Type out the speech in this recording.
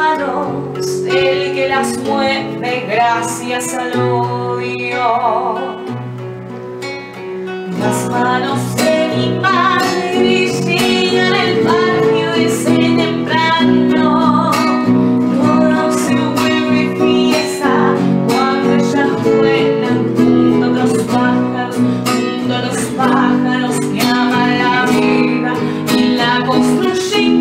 manos, el que las mueve gracias al odio. Las manos de mi padre llegan al patio ese temprano. Todo se vuelve fiesta cuando ellas vuelan junto a los pájaros, junto a los pájaros que aman la vida y la construyen.